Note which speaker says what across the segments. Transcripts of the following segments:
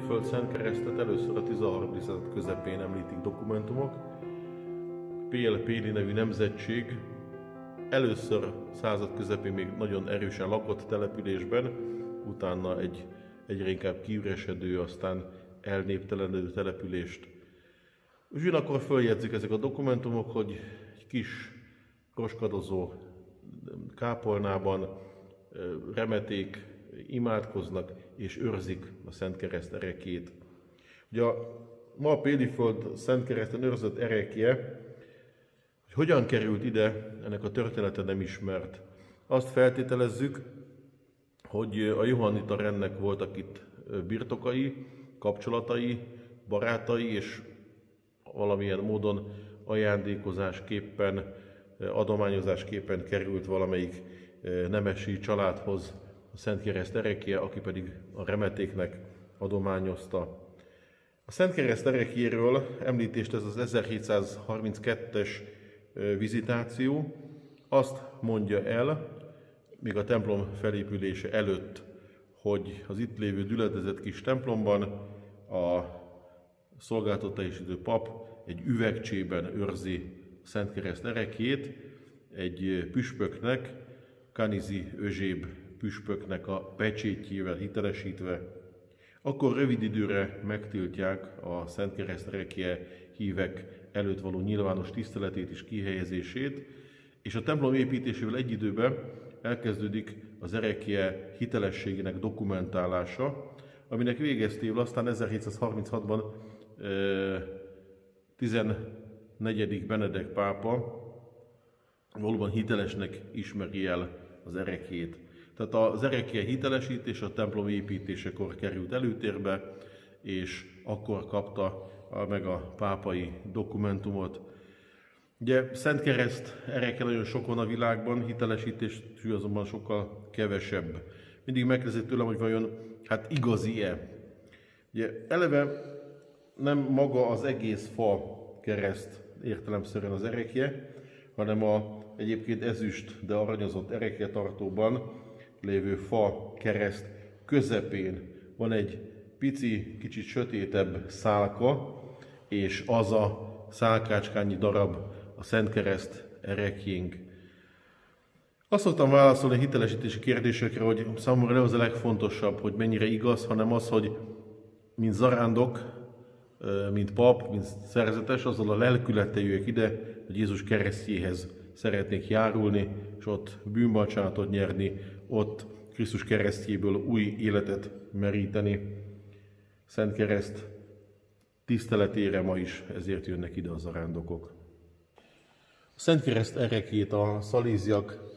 Speaker 1: Föld Szent Keresztet először a 13. század közepén említik dokumentumok. Péli nevű nemzetség először század közepén még nagyon erősen lakott településben, utána egy egyre inkább kiüresedő, aztán elnéptelenedő települést. Ugyanakkor följegyzik ezek a dokumentumok, hogy egy kis roskadozó kápolnában remeték, imádkoznak és őrzik a Szent Kereszt erekét. Ugye a ma a Péliföld Szent Kereszten őrzött erekje, hogy hogyan került ide, ennek a története nem ismert. Azt feltételezzük, hogy a Johannita rendnek voltak itt birtokai, kapcsolatai, barátai, és valamilyen módon ajándékozásképpen, adományozásképpen került valamelyik nemesi családhoz a Szent Kereszt erekje, aki pedig a remetéknek adományozta. A Szent Kereszt erekjéről említést ez az 1732-es vizitáció azt mondja el, még a templom felépülése előtt, hogy az itt lévő düledezett kis templomban a szolgáltatásítő pap egy üvegcsében őrzi a Szent Kereszt erekjét, egy püspöknek, Kanizi Özséb püspöknek a pecsétjével hitelesítve, akkor rövid időre megtiltják a Szent Kereszt erekje hívek előtt való nyilvános tiszteletét és kihelyezését, és a templom építésével egy időben elkezdődik az erekje hitelességének dokumentálása, aminek végeztével aztán 1736-ban 14. Benedek pápa valóban hitelesnek ismeri el az erekjét. Tehát az erekje hitelesítés a templom építésekor került előtérbe, és akkor kapta meg a pápai dokumentumot. Ugye Szent Kereszt ereke nagyon sok van a világban, hitelesítés azonban sokkal kevesebb. Mindig megkezdett tőlem, hogy vajon hát igazi-e. Ugye eleve nem maga az egész fa kereszt értelemszerűen az erekje, hanem a egyébként ezüst, de aranyozott erekje tartóban lévő fa kereszt közepén van egy pici, kicsit sötétebb szálka, és az a szálkácskányi darab a Szent Kereszt erekjénk. Azt szoktam válaszolni a hitelesítési kérdésekre, hogy számomra nem az a legfontosabb, hogy mennyire igaz, hanem az, hogy mint zarándok, mint pap, mint szerzetes, azzal a lelkülettel jöjjek ide, hogy Jézus keresztjéhez szeretnék járulni, és ott bűnbacsánatot nyerni, ott Krisztus keresztjéből új életet meríteni. Szent Kereszt tiszteletére ma is ezért jönnek ide az arándokok. A Szent Kereszt erekét a szalíziak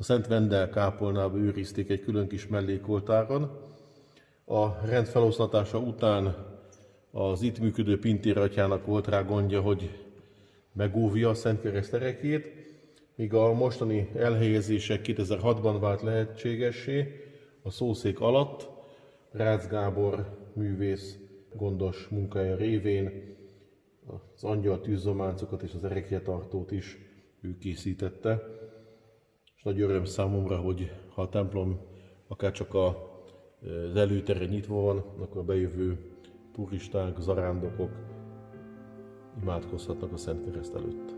Speaker 1: a Szent Vendel kápolnába őrizték egy külön kis mellékoltáron. A rend feloszlatása után az itt működő Pintér atyának volt rá gondja, hogy megóvja a Szent Kereszt erekét, míg a mostani elhelyezések 2006-ban vált lehetségessé, a szószék alatt Rácz Gábor művész gondos munkája révén az angyal tűzzománcokat és az erekjetartót is ő készítette. És nagy öröm számomra, hogy ha a templom akár csak a, az előtere nyitva van, akkor a bejövő puristák, zarándokok imádkozhatnak a Szent Kereszt előtt.